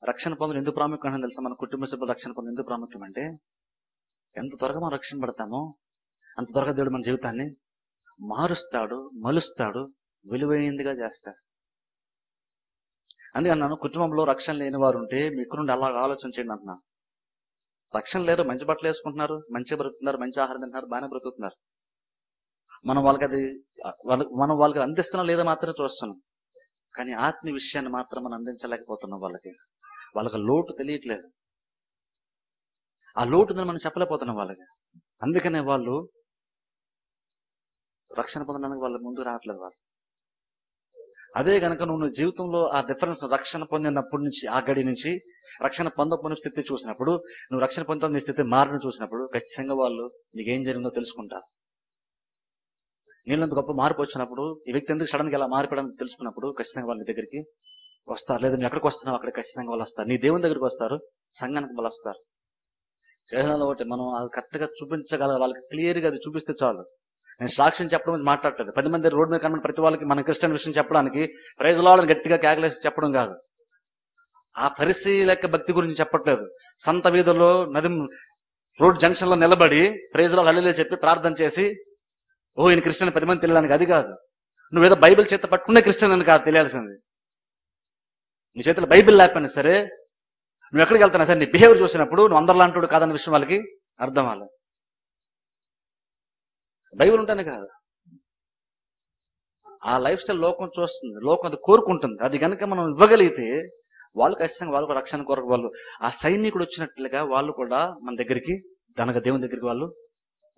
రక్షణ పొందడం ఎందుకు ప్రాముఖ్యం తెలుసా? మన కుటుంబ సభ్యులు రక్షణ పొందడం ఎందుకు ప్రాముఖ్యం అంటే ఎంత త్వరగా మనం రక్షణ పడతామో అంత త్వరగా దేవుడు మన జీవితాన్ని మారుస్తాడు మలుస్తాడు విలువైనదిగా చేస్తాడు. అందుకని నన్ను కుటుంబంలో రక్షణ లేని వారు ఉంటే మీకు నుండి అలా ఆలోచన చేయండి అంటున్నా రక్షణ లేరు మంచి బట్టలు వేసుకుంటున్నారు మంచిగా బ్రతుకుతున్నారు మంచి ఆహారం తింటున్నారు బాగానే బ్రతుకుతున్నారు. మనం వాళ్ళకి అది వాళ్ళకి మనం వాళ్ళకి అందిస్తున్నా లేదా మాత్రమే చూస్తున్నాం. కానీ ఆత్మీయ విషయాన్ని మాత్రం మనం అందించలేకపోతున్నాం వాళ్ళకి. వాళ్ళకి లోటు తెలియట్లేదు. ఆ లోటు మనం చెప్పలేకపోతున్నాం వాళ్ళకి. అందుకనే వాళ్ళు రక్షణ పొందడానికి వాళ్ళ ముందు రావట్లేదు వాళ్ళు. అదే గనక నువ్వు జీవితంలో ఆ డిఫరెన్స్ రక్షణ పొందినప్పటి నుంచి ఆ గడి నుంచి రక్షణ పొందకపోయిన స్థితి చూసినప్పుడు నువ్వు రక్షణ పొందుతున్న నీ స్థితి మారిన చూసినప్పుడు ఖచ్చితంగా వాళ్ళు నీకేం జరిగిందో తెలుసుకుంటారు. నీళ్ళంత గొప్ప మార్పు వచ్చినప్పుడు ఈ వ్యక్తి ఎందుకు సడన్గా ఇలా మారిపోవడం తెలుసుకున్నప్పుడు ఖచ్చితంగా వాళ్ళ దగ్గరికి వస్తారు. లేదా నువ్వు ఎక్కడికి వస్తున్నావు అక్కడ ఖచ్చితంగా వాళ్ళు వస్తారు. నీ దేవుని దగ్గరికి వస్తారు. సంఘానికి వాళ్ళు వస్తారు. చేసినాలో ఒకటి మనం అది కరెక్ట్గా చూపించగల వాళ్ళకి క్లియర్గా అది చూపిస్తే చాలు. నేను సాక్ష్యం చెప్పడం మాట్లాడలేదు పది మంది రోడ్డు మీద కనబడి ప్రతి వాళ్ళకి మన క్రిస్టియన్ విషయం చెప్పడానికి ప్రైజ్లాడని గట్టిగా కేకలేసి చెప్పడం కాదు. ఆ పరిస్థితి లెక్క భక్తి గురించి చెప్పట్లేదు. సంత వీధుల్లో నది రోడ్ జంక్షన్లో నిలబడి ప్రైజ్లో చెప్పి ప్రార్థన చేసి ఓ ఈయన క్రిస్టియన్ పది మంది తెలియడానికి అది కాదు. నువ్వేదో బైబిల్ చేత పట్టుకునే క్రిస్టియన్ అని కాదు తెలియాల్సింది. నీ చేతిలో బైబిల్ లేకపోయినా సరే నువ్వు ఎక్కడికి వెళ్తున్నా సరే నీ బిహేవియర్ చూసినప్పుడు నువ్వు అందరిలాంటి కాదన్న విషయం వాళ్ళకి అర్థం అవ్వాలి. బైబిల్ ఉంటేనే కాదు. ఆ లైఫ్ స్టైల్ లోకం చూస్తుంది లోకం అది కోరుకుంటుంది. అది కనుక మనం ఇవ్వగలిగితే వాళ్ళు ఖచ్చితంగా వాళ్ళు కూడా రక్షణ కొరకు వాళ్ళు ఆ సైనికుడు వచ్చినట్లుగా వాళ్ళు కూడా మన దగ్గరికి దనక దేవుని దగ్గరికి వాళ్ళు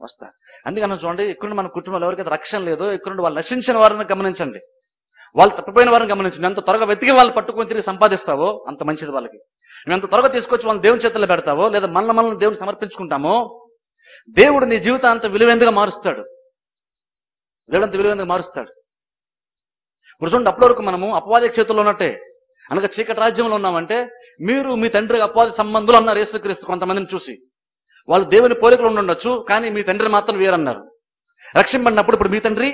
వస్తారు అందుకని చూడండి ఇక్కడ మన కుటుంబంలో ఎవరికైతే రక్షణ లేదో ఇక్కడ వాళ్ళు నశించిన వారిని గమనించండి. వాళ్ళు తప్పిపోయిన వారిని గమనించండి. ఎంత త్వరగా వెతికి వాళ్ళు పట్టుకొని తిరిగి సంపాదిస్తావో అంత మంచిది వాళ్ళకి. నువ్వు ఎంత త్వరగా తీసుకొచ్చి వాళ్ళని దేవుని చేతుల్లో పెడతావో లేదా మనల్ని మనల్ని దేవుని సమర్పించుకుంటామో దేవుడు నీ జీవితం అంత విలువైందిగా మారుస్తాడు. దేవుడు అంత విలువెందుగా మారుస్తాడు. ఇప్పుడు చూడండి అప్పటి వరకు మనము అపవాది చేతుల్లో ఉన్నట్టే. అనగా చీకటి రాజ్యంలో ఉన్నామంటే మీరు మీ తండ్రి అపవాది సంబంధులు అన్నారు యేసుక్రీస్తు కొంతమందిని చూసి. వాళ్ళు దేవుని పోలికలు ఉండొచ్చు కానీ మీ తండ్రి మాత్రం వేరన్నారు. రక్షింపడినప్పుడు ఇప్పుడు మీ తండ్రి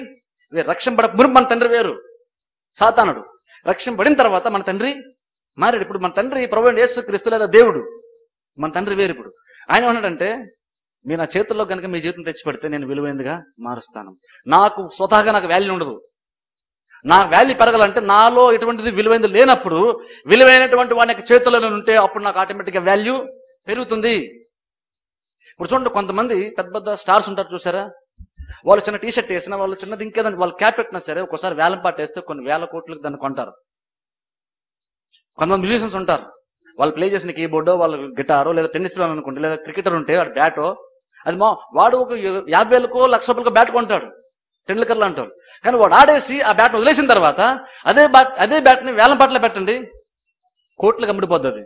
వేరు. రక్షింపడ మునుపు మన తండ్రి వేరు. సాతానుడు. రక్షింపడిన తర్వాత మన తండ్రి మారాడు. ఇప్పుడు మన తండ్రి ప్రభు యేసుక్రీస్తు లేదా దేవుడు. మన తండ్రి వేరు ఇప్పుడు. ఆయన ఉన్నాడంటే మీ నా చేతుల్లో కనుక మీ జీవితం తెచ్చి పెడితే నేను విలువైందిగా మారుస్తాను. నాకు స్వతహాగా నాకు వాల్యూ ఉండదు. నా వాల్యూ పెరగాలంటే నాలో ఎటువంటిది విలువైనది లేనప్పుడు విలువైనటువంటి వాడి యొక్క చేతుల్లో ఉంటే అప్పుడు నాకు ఆటోమేటిక్గా వాల్యూ పెరుగుతుంది. ఇప్పుడు చూడండి కొంతమంది పెద్ద పెద్ద స్టార్స్ ఉంటారు చూసారా? వాళ్ళు చిన్న టీ షర్ట్ వేసినా వాళ్ళు చిన్నది ఇంకేదని వాళ్ళు క్యాప్ పెట్టినా సరే ఒకసారి వేలం పాట వేస్తే కొన్ని వేల కోట్లకు దాన్ని కొంటారు. కొంతమంది మ్యూజిషియన్స్ ఉంటారు. వాళ్ళు ప్లే చేసిన కీబోర్డో వాళ్ళ గిటారో లేదా టెన్నిస్ ప్లేయర్ అనుకోండి లేదా క్రికెటర్ ఉంటే వాడు బ్యాటో అది మా వాడు ఒక యాభై వేలకో లక్ష రూపాయలకో బ్యాట్ కొంటాడు. టెండూల్కర్లు అంటారు. కానీ వాడు ఆడేసి ఆ బ్యాట్ వదిలేసిన తర్వాత అదే బ్యాట్ అదే బ్యాట్ని వేలంపాట్లో వేలం పాటలో పెట్టండి కోట్లకు అమ్ముడిపోద్ది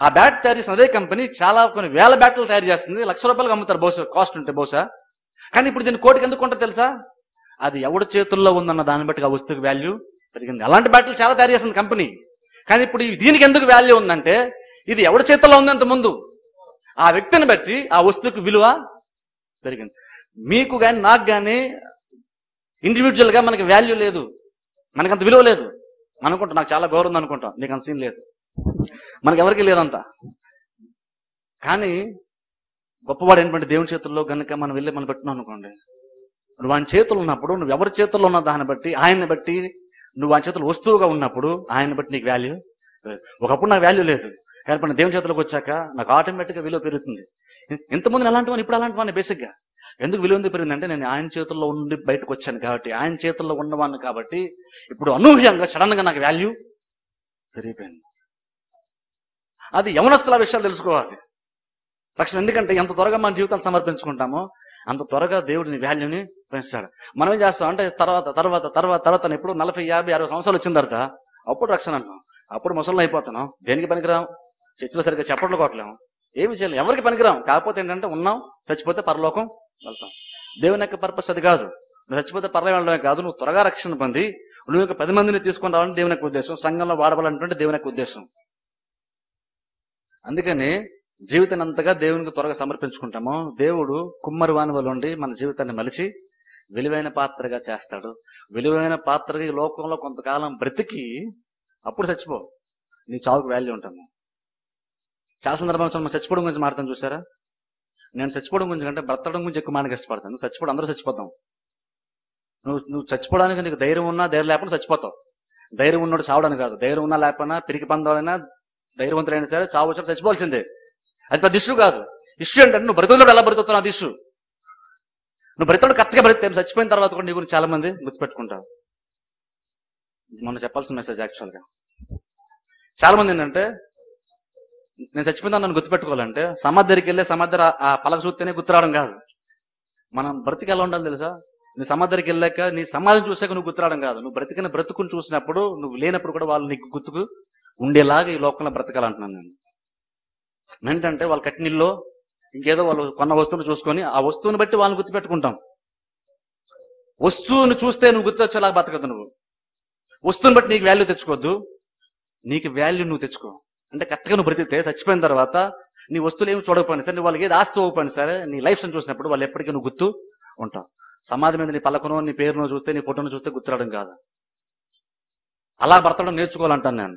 ఆ బ్యాట్ తయారు చేసిన అదే కంపెనీ చాలా కొన్ని వేల బ్యాట్లు తయారు చేస్తుంది. లక్ష రూపాయలకు అమ్ముతారు బహుశా కాస్ట్ ఉంటే బహుశా. కానీ ఇప్పుడు దీన్ని కోటికి ఎందుకు ఉంటుంది తెలుసా? అది ఎవడి చేతుల్లో ఉందన్న దాన్ని బట్టి ఆ వస్తువుకి వాల్యూ పెరిగింది. అలాంటి బ్యాట్లు చాలా తయారు చేస్తుంది కంపెనీ. కానీ ఇప్పుడు దీనికి ఎందుకు వాల్యూ ఉందంటే ఇది ఎవడి చేతుల్లో ఉంది అంత ముందు? ఆ వ్యక్తిని బట్టి ఆ వస్తువుకి విలువ పెరిగింది. మీకు కానీ నాకు కానీ ఇండివిజువల్గా మనకి వాల్యూ లేదు. మనకంత విలువ లేదు. అనుకుంటాం నాకు చాలా గౌరవం ఉంది అనుకుంటాం. నీకు అంత సీన్ లేదు. మనకి ఎవరికి లేదంత. కానీ గొప్పవాడు ఏంటంటే దేవుని చేతుల్లో గనుక మనం వెళ్ళి మనం పెట్టినాం అనుకోండి నువ్వు ఆయన చేతులు ఉన్నప్పుడు నువ్వు ఎవరి చేతుల్లో ఉన్న దాన్ని బట్టి ఆయన్ని బట్టి నువ్వు ఆయన చేతులు వస్తువుగా ఉన్నప్పుడు ఆయన్ని బట్టి నీకు వాల్యూ ఒకప్పుడు నాకు వాల్యూ లేదు. కానీ ఇప్పుడు దేవుని చేతులకు వచ్చాక నాకు ఆటోమేటిక్గా విలువ పెరుగుతుంది. ఇంతమంది ఇంతకుముందు అలాంటి వాడిని ఇప్పుడు అలాంటి వాడిని బేసిక్గా ఎందుకు విలువ పెరిగిందంటే నేను ఆయన చేతుల్లో ఉండి బయటకు వచ్చాను కాబట్టి ఆయన చేతుల్లో ఉన్నవాడిని కాబట్టి ఇప్పుడు అనూహ్యంగా సడన్గా నాకు వాల్యూ పెరిగిపోయింది. అది యవనస్తుల విషయాలు తెలుసుకోవాలి. రక్షణ ఎందుకంటే ఎంత త్వరగా మన జీవితాన్ని సమర్పించుకుంటామో అంత త్వరగా దేవుడిని వాల్యూని పెంచుతాడు. మనం ఏం చేస్తాం అంటే తర్వాత తర్వాత తర్వాత తర్వాత ఎప్పుడు నలభై యాభై అరవై సంవత్సరాలు వచ్చిన తర్వాత అప్పుడు రక్షణ అంటాం. అప్పుడు ముసళ్ళు అయిపోతున్నాం. దేనికి పనికిరాం? చర్చిలో సరిగ్గా చెప్పట్లు కొట్టలేము. ఏమి చేయలేం. ఎవరికి పనికిరాం? కాకపోతే ఏంటంటే ఉన్నాం చచ్చిపోతే పరలోకం వెళ్తాం. దేవుని యొక్క పర్పస్ అది కాదు. నువ్వు చచ్చిపోతే పర్లే వెళ్ళడమే కాదు. నువ్వు త్వరగా రక్షణ పొంది నువ్వు యొక్క పది మందిని తీసుకుని రావాలని దేవుని యొక్క ఉద్దేశం. సంఘంలో వాడవాలంటే దేవుని యొక్క ఉద్దేశం. అందుకని జీవితాన్ని అంతగా దేవునికి త్వరగా సమర్పించుకుంటాము. దేవుడు కుమ్మరి వాని ఉండి మన జీవితాన్ని మలిచి విలువైన పాత్రగా చేస్తాడు. విలువైన పాత్రగా ఈ లోకంలో కొంతకాలం బ్రతికి అప్పుడు చచ్చిపో. నీ చావుకు వాల్యూ ఉంటాము చాలా సందర్భంలో మనం చచ్చిపోవడం గురించి మాట్లాడతాం చూసారా నేను చచ్చిపోవడం గురించి అంటే బ్రతకడం గురించి ఎక్కువ మానకి ఇష్టపడతాను. చచ్చిపోవడం అందరూ చచ్చిపోతాం. నువ్వు నువ్వు చచ్చిపోవడానికి నీకు ధైర్యం ఉన్నా ధైర్యం లేకపోతే చచ్చిపోతావు. ధైర్యం ఉన్నోడు చావడానికి కాదు ధైర్యం ఉన్నా లేకపోయినా పిరికి పందాలైనా ధైర్యవంతులైనా సరే చావు వచ్చినప్పుడు చచ్చిపోవాల్సిందే. అది పెద్ద ఇష్యూ కాదు. ఇష్యూ ఏంటంటే నువ్వు బ్రతుకుతాడు ఎలా బ్రతుకుతున్నావు అది ఇష్యూ. నువ్వు బ్రతుకుడు కరెక్ట్గా బ్రతితే చచ్చిపోయిన తర్వాత కూడా నీ గురించి చాలా మంది గుర్తుపెట్టుకుంటారు. మొన్న చెప్పాల్సిన మెసేజ్ యాక్చువల్గా చాలా మంది ఏంటంటే నేను చచ్చిపోయినా నన్ను గుర్తుపెట్టుకోవాలంటే సమాధి దగ్గరికి వెళ్ళి సమాధి ఆ పలక చూస్తేనే గుర్తురావడం కాదు. మనం బ్రతికి ఎలా ఉండాలి తెలుసా? నీ సమాధి వెళ్ళాక నీ సమాధిని చూసాక నువ్వు గుర్తురావడం కాదు. నువ్వు బ్రతికిన బ్రతుకుని చూసినప్పుడు నువ్వు లేనప్పుడు కూడా వాళ్ళు నీకు గుర్తుకు ఉండేలాగా ఈ లోకంలో బ్రతకాలంటున్నాను నేను. ఏంటంటే వాళ్ళు కట్టినిల్లో ఇంకేదో వాళ్ళు కొన్న వస్తువును చూసుకొని ఆ వస్తువుని బట్టి వాళ్ళని గుర్తుపెట్టుకుంటాం. వస్తువుని చూస్తే నువ్వు గుర్తొచ్చేలాగా బతకదు నువ్వు. వస్తువుని బట్టి నీకు వాల్యూ తెచ్చుకోవద్దు. నీకు వాల్యూ నువ్వు తెచ్చుకో. అంటే కరెక్ట్గా నువ్వు బ్రతికితే చచ్చిపోయిన తర్వాత నీ వస్తువులు ఏమి చూడకపోయినా సరే నువ్వు వాళ్ళకి ఏది ఆస్తి అవ్వకపోయినా సరే నీ లైఫ్ చూసినప్పుడు వాళ్ళు ఎప్పటికీ నువ్వు గుర్తు ఉంటావు. సమాధి మీద నీ పలకను నీ పేరును చూస్తే నీ ఫోటోను చూస్తే గుర్తురావడం కాదు. అలా బ్రతకడం నేర్చుకోవాలంటాను నేను.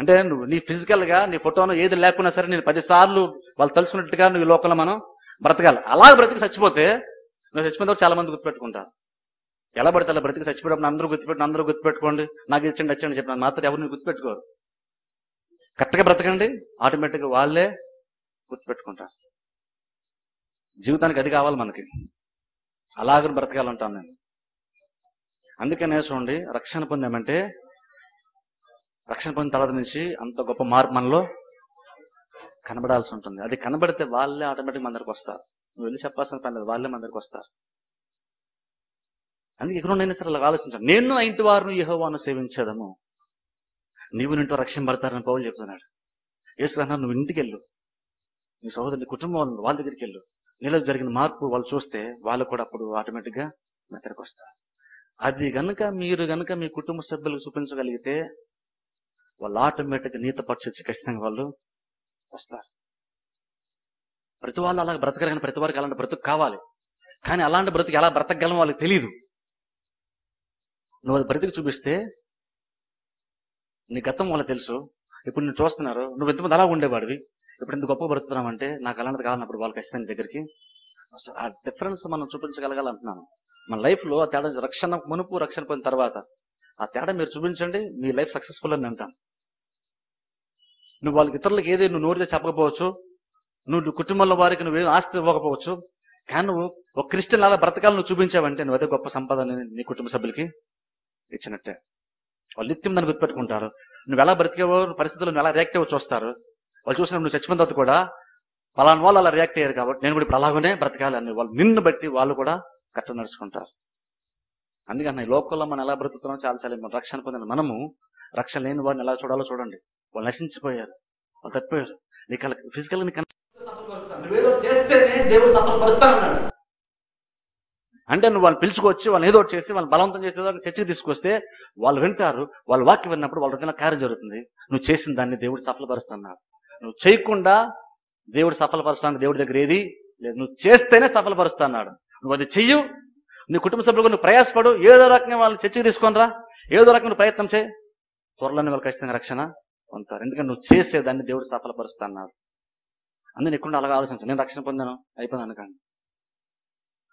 అంటే నువ్వు నీ ఫిజికల్గా నీ ఫోటోను ఏది లేకున్నా సరే నేను పది సార్లు వాళ్ళు తలుచుకున్నట్టుగా నువ్వు లోకంలో మనం బ్రతకాలి. అలా బ్రతికి చచ్చిపోతే నువ్వు చచ్చిపోయిన చాలా మంది గుర్తుపెట్టుకుంటారు. ఎలా పడితే అలా బ్రతికి చచ్చిపోయినప్పుడు అందరూ గుర్తుపెట్టు అందరూ గుర్తుపెట్టుకోండి. నాకు ఇచ్చండి వచ్చండి చెప్పిన మాత్రం ఎవరిని గుర్తుపెట్టుకోరు. కరెక్ట్గా బ్రతకండి ఆటోమేటిక్గా వాళ్ళే గుర్తుపెట్టుకుంటారు. జీవితానికి అది కావాలి మనకి. అలాగ బ్రతకాలంటాను నేను. అందుకనే చూడండి రక్షణ పొందామంటే రక్షణ పొందిన తర్వాత నుంచి అంత గొప్ప మార్పు మనలో కనబడాల్సి ఉంటుంది. అది కనబడితే వాళ్ళే ఆటోమేటిక్ మన దగ్గరకు వస్తారు. నువ్వు వెళ్ళి చెప్పాల్సిన పని లేదు వాళ్ళే మన దగ్గరకు వస్తారు. అందుకే ఎక్కడున్నైనా సరే అలా ఆలోచించాను నేను ఇంటి వారిని యహోవాను సేవించేదము. నీవు నింటో రక్షింపడతారని పౌలు చెప్తున్నాడు. యేసు అన్నారు నువ్వు ఇంటికి వెళ్ళు. నీ సహోదరుని కుటుంబం వాళ్ళ దగ్గరికి వెళ్ళు. నీలో జరిగిన మార్పు వాళ్ళు చూస్తే వాళ్ళు కూడా అప్పుడు ఆటోమేటిక్గా మీ వస్తారు. అది గనుక మీరు గనుక మీ కుటుంబ సభ్యులకు చూపించగలిగితే వాళ్ళు ఆటోమేటిక్గా నీత పరిచొచ్చి ఖచ్చితంగా వాళ్ళు వస్తారు. ప్రతి వాళ్ళు అలా బ్రతకరు ప్రతి వారికి అలాంటి బ్రతుకు కావాలి. కానీ అలాంటి బ్రతుకు ఎలా బ్రతకగలం వాళ్ళకి తెలియదు నువ్వు అది బ్రతికి చూపిస్తే నీ గతం వాళ్ళకి తెలుసు. ఇప్పుడు నువ్వు చూస్తున్నారు నువ్వు ఎంతమంది అలా ఉండేవాడివి. ఇప్పుడు ఇంత గొప్ప బ్రతుకుతున్నావు అంటే నాకు అలాంటిది కావాలన్నప్పుడు వాళ్ళు ఖచ్చితంగా దగ్గరికి ఆ డిఫరెన్స్ మనం చూపించగలగాలంటున్నాను మన లైఫ్లో ఆ తేడా రక్షణ మునుపు రక్షణ పొందిన తర్వాత ఆ తేడా మీరు చూపించండి మీ లైఫ్ సక్సెస్ఫుల్ అని అంటాను. నువ్వు వాళ్ళకి ఇతరులకు ఏది నువ్వు నోటితో చెప్పకపోవచ్చు నువ్వు కుటుంబంలో వారికి నువ్వు ఆస్తి ఇవ్వకపోవచ్చు కానీ నువ్వు ఒక క్రిస్టియన్ అలా బ్రతకాలను నువ్వు చూపించావంటే నువ్వు అదే గొప్ప సంపాదన నీ కుటుంబ సభ్యులకి ఇచ్చినట్టే. వాళ్ళు నిత్యం దాన్ని గుర్తుపెట్టుకుంటారు. నువ్వు ఎలా బ్రతికేవో పరిస్థితులు నువ్వు ఎలా రియాక్ట్ అవ్వ చూస్తారు. వాళ్ళు చూసినప్పుడు నువ్వు చచ్చిపోయిన తర్వాత కూడా పలానా వాళ్ళు అలా రియాక్ట్ అయ్యారు కాబట్టి నేను కూడా ఇప్పుడు అలాగనే బ్రతకాలి అని వాళ్ళు నిన్ను బట్టి వాళ్ళు కూడా కట్ట నడుచుకుంటారు. అందుకని ఈ లోకంలో మనం ఎలా బ్రతుకుతున్నాం చాలా చాలా రక్షణ పొందిన మనము రక్షణ లేని వారిని ఎలా చూడాలో చూడండి. వాళ్ళు నశించిపోయారు. వాళ్ళు తప్పిపోయారు నీకు అలా ఫిజికల్ దేవుడు అంటే నువ్వు వాళ్ళని పిలుచుకొచ్చి వాళ్ళని ఏదో చేసి వాళ్ళని బలవంతం చేసి ఏదో చర్చకి తీసుకొస్తే వాళ్ళు వింటారు వాళ్ళ వాక్యం విన్నప్పుడు వాళ్ళ హృదయంలో కార్యం జరుగుతుంది. నువ్వు చేసిన దాన్ని దేవుడు సఫలపరుస్తున్నాడు. నువ్వు చేయకుండా దేవుడు సఫలపరుస్తాను దేవుడి దగ్గర ఏది లేదు. నువ్వు చేస్తేనే సఫలపరుస్తున్నాడు. నువ్వు అది చెయ్యు. నీ కుటుంబ సభ్యులకు నువ్వు ప్రయాసపడు. ఏదో రకంగా వాళ్ళని చర్చకి తీసుకొనిరా ఏదో రకంగా ప్రయత్నం చేయి. త్వరలోనే వాళ్ళు ఖచ్చితంగా రక్షణ. ఉంటారు. ఎందుకంటే నువ్వు చేసే దాన్ని దేవుడు సఫలపరుస్తా అన్నారు అందుకని ఎక్కువ అలాగే ఆలోచించు నేను రక్షణ పొందాను అయిపోయింది అనుకోండి.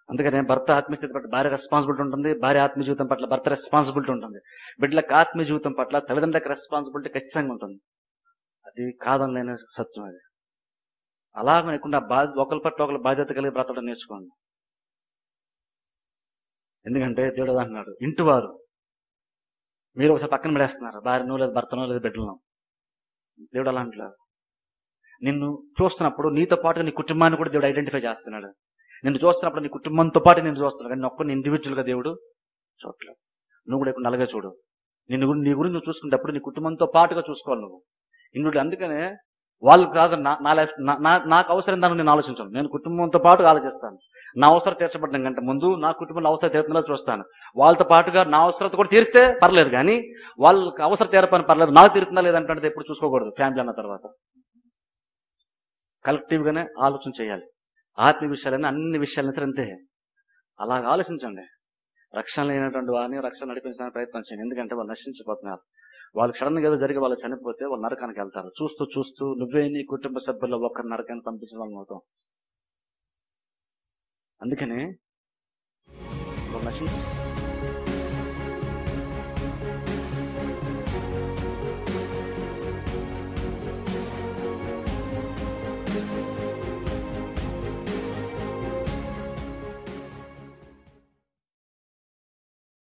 అందుకని భర్త ఆత్మీయస్థితి పట్ల భార్య రెస్పాన్సిబిలిటీ ఉంటుంది భార్య ఆత్మీయ జీవితం పట్ల భర్త రెస్పాన్సిబిలిటీ ఉంటుంది. బిడ్డలకు ఆత్మీయ జీవితం పట్ల తల్లిదండ్రులకు రెస్పాన్సిబిలిటీ ఖచ్చితంగా ఉంటుంది. అది కాదనలేని సత్యం అది. అలా మనకుండా బాధ ఒకరి పట్ల ఒకరు బాధ్యత కలిగి బ్రతకడం నేర్చుకోండి. ఎందుకంటే దేవుడు అంటున్నాడు ఇంటి వారు మీరు ఒకసారి పక్కన పడేస్తున్నారు భార్యను లేదు భర్తను లేదు బిడ్డలను దేవుడు అలా నిన్ను చూస్తున్నప్పుడు నీతో పాటు నీ కుటుంబాన్ని కూడా దేవుడు ఐడెంటిఫై చేస్తున్నాడు. నిన్ను చూస్తున్నప్పుడు నీ కుటుంబంతో పాటు నేను చూస్తున్నాడు. కానీ ఒక్కరిని ఇండివిజువల్గా దేవుడు చూడలేదు నువ్వు కూడా ఇక్కడ నలగా చూడు. నిన్ను నీ గురించి నువ్వు చూసుకునేటప్పుడు నీ కుటుంబంతో పాటుగా చూసుకోవాలి నువ్వు. ఇందుడు అందుకనే వాళ్ళు కాదు నా నా లైఫ్ నాకు అవసరం దాన్ని నేను ఆలోచించను. నేను కుటుంబంతో పాటు ఆలోచిస్తాను. నా అవసరం తీర్చబడ్డం కంటే ముందు నా కుటుంబంలో అవసరం తీరుతుందో చూస్తాను. వాళ్ళతో పాటుగా నా అవసరత కూడా తీరితే పర్లేదు కానీ వాళ్ళకి అవసరం తీరపని పర్లేదు. నాకు తీరుతుందా లేదంటే ఎప్పుడు చూసుకోకూడదు ఫ్యామిలీ అన్న తర్వాత. కలెక్టివ్ గానే ఆలోచన చేయాలి. ఆత్మీయ విషయాలైనా అన్ని విషయాలైనా సరే అంతే. అలాగ ఆలోచించండి. రక్షణ లేనటువంటి వారిని రక్షణ నడిపించడానికి ప్రయత్నం చేయండి. ఎందుకంటే వాళ్ళు నశించిపోతున్నారు. వాళ్ళకి సడన్గా ఏదో జరిగి వాళ్ళు చనిపోతే వాళ్ళు నరకానికి వెళ్తారు. చూస్తూ చూస్తూ నువ్వే నీ కుటుంబ సభ్యుల్లో ఒకరి నరకాన్ని పంపించడం అవుతాం. అందుకని నశించి